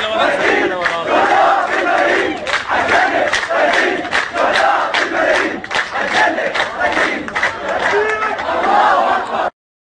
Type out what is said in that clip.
なるほど。